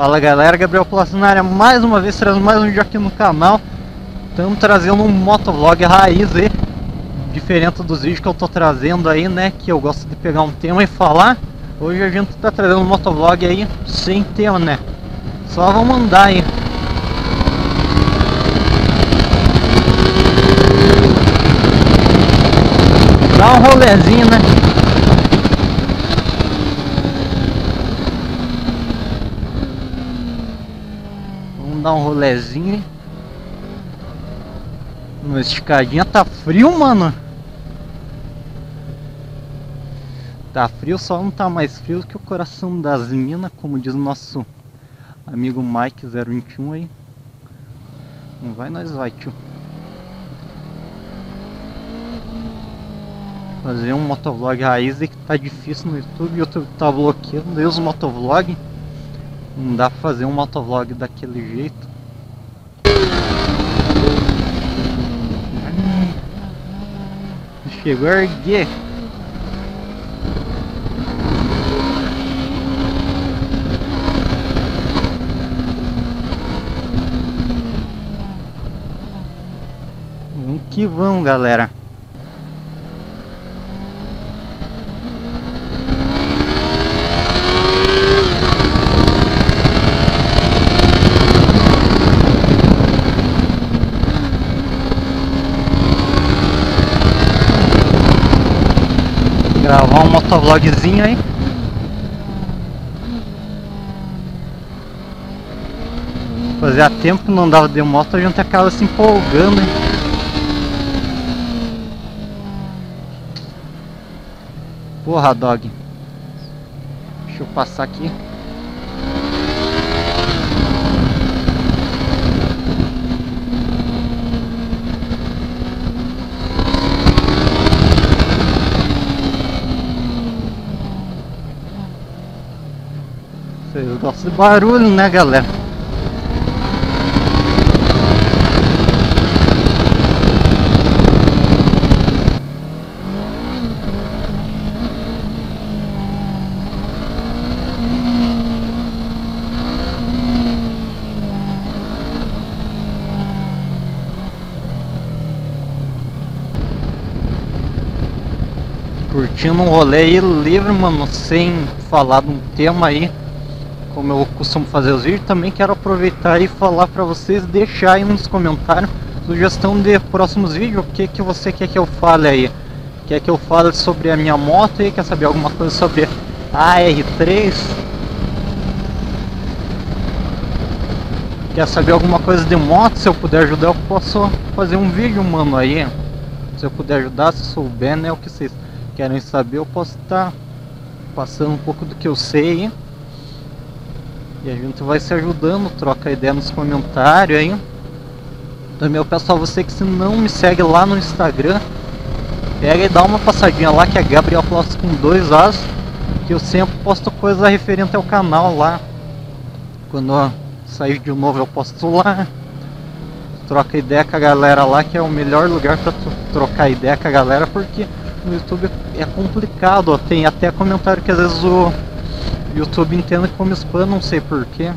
Fala galera, Gabriel Plus na área, mais uma vez trazendo mais um vídeo aqui no canal. Estamos trazendo um motovlog raiz aí Diferente dos vídeos que eu tô trazendo aí, né Que eu gosto de pegar um tema e falar. Hoje a gente tá trazendo um motovlog aí sem tema, né? Só vamos andar aí. Dá um rolezinho, né Vamos dar um rolezinho No esticadinha tá frio, mano Tá frio, só não tá mais frio que o coração das minas, como diz o nosso amigo Mike 021 aí. Não vai, nós vai, tio. Fazer um motovlog raiz que tá difícil no YouTube, o YouTube tá bloqueando, Deus motovlog. Não dá pra fazer um motovlog daquele jeito. Chegou a erguer. Vamos que vamos, galera. Gravar um motovlogzinho aí. Fazia tempo não dava de moto, a gente acaba se empolgando, hein? Porra, dog. Deixa eu passar aqui. Vocês gostam barulho, né, galera? curtindo um rolê aí livre, mano, sem falar de um tema aí, como eu costumo fazer os vídeos, também quero aproveitar e falar pra vocês, deixar aí nos comentários sugestão de próximos vídeos, o que que você quer que eu fale aí. Quer que eu fale sobre a minha moto aí, quer saber alguma coisa sobre a R3? Quer saber alguma coisa de moto, se eu puder ajudar eu posso fazer um vídeo, mano, aí. Se eu puder ajudar, se souber, né, o que vocês querem saber, eu posso estar passando um pouco do que eu sei e a gente vai se ajudando, troca ideia nos comentários aí. Também eu peço a você que se não me segue lá no Instagram, pega e dá uma passadinha lá que é Gabriel Plus com dois As, que eu sempre posto coisa referente ao canal lá. Quando sair de novo eu posto lá. Troca ideia com a galera lá, que é o melhor lugar para trocar ideia com a galera, porque no YouTube é complicado, ó. tem até comentário que às vezes o YouTube entende como spam, não sei porquê.